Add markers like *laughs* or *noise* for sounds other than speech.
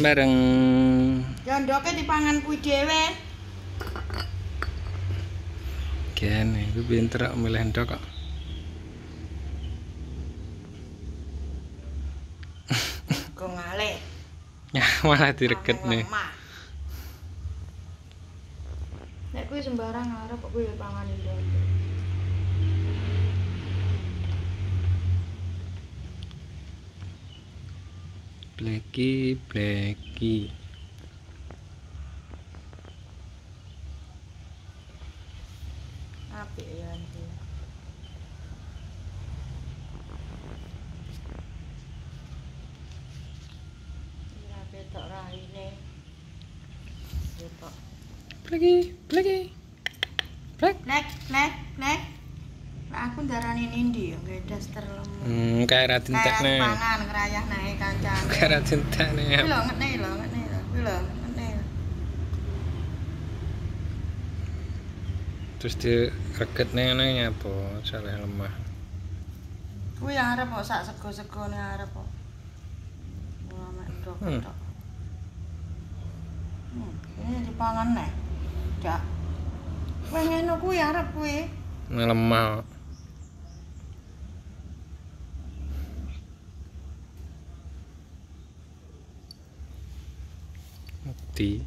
bareng Ya ndoke dipangan kuwi dhewe. Kene, iku pinter kok milih ndok kok. Go ngalih. *laughs* Ya malah direget nih. Nek kuwi sembarang arep kok kuwi pangan ndok. Blacky, Blacky. Apik ya iki. Ora betok raine. Betok. Blacky, Blacky. Black. Black, black, black. Aku darani nindi ya gawe daster lemu. Hmm, kayak ra Kayak dintekne. pangan ngerayah nae kancane. *laughs* Kayak ra dintekne. Kuwi lho ngene lho, ngene lho. Kuwi lho, ngene. Terus diregetne ngene nyapa, salah lemah. Kuwi arep kok sak sego-segone arep kok. Ora mek ndok Hmm. Hmm, ini dipangan nek. Dak. Wah ngono kuwi arep kuwi. Lemah. 对